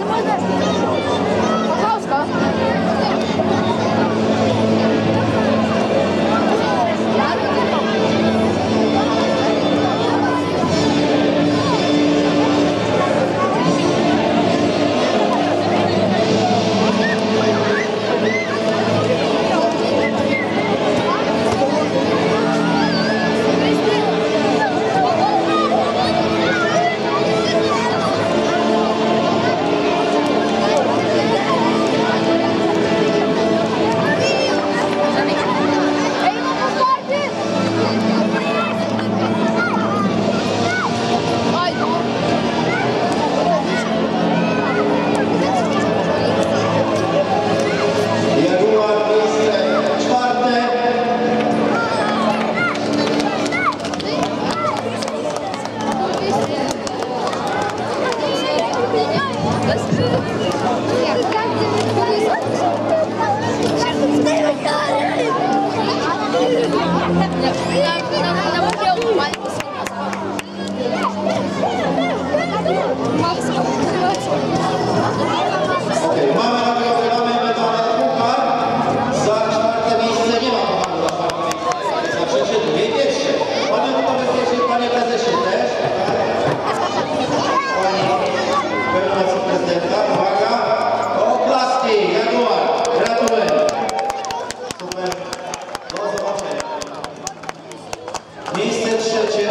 almost Okej,